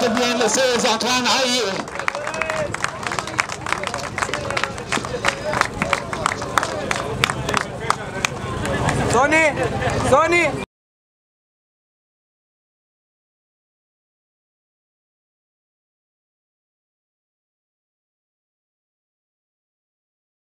porte bien le 16 Antoine Aïe. Sonny, Sonny.